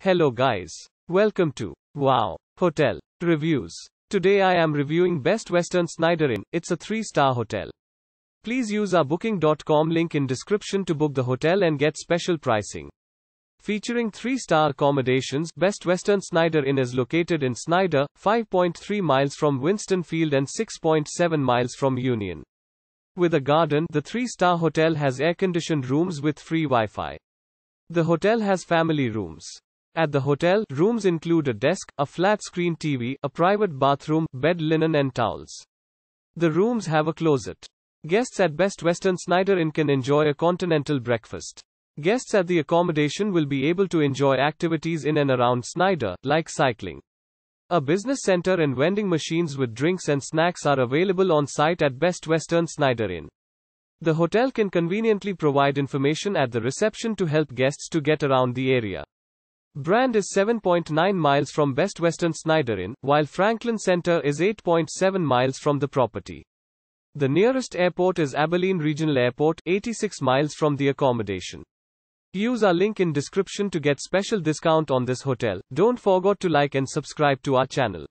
Hello guys. Welcome to Wow Hotel Reviews. Today I am reviewing Best Western Snyder Inn. It's a 3-star hotel. Please use our booking.com link in description to book the hotel and get special pricing. Featuring 3-star accommodations, Best Western Snyder Inn is located in Snyder, 5.3 miles from Winston Field and 6.7 miles from Union. With a garden, the 3-star hotel has air-conditioned rooms with free Wi-Fi. The hotel has family rooms. At the hotel, rooms include a desk, a flat screen TV, a private bathroom, bed linen and towels. The rooms have a closet. Guests at Best Western Snyder Inn can enjoy a continental breakfast. Guests at the accommodation will be able to enjoy activities in and around Snyder, like cycling. A business center and vending machines with drinks and snacks are available on site at Best Western Snyder Inn. The hotel can conveniently provide information at the reception to help guests to get around the area. Brand is 7.9 miles from Best Western Snyder Inn, while Franklin Center is 8.7 miles from the property. The nearest airport is Abilene Regional Airport, 86 miles from the accommodation. Use our link in description to get special discount on this hotel. Don't forget to like and subscribe to our channel.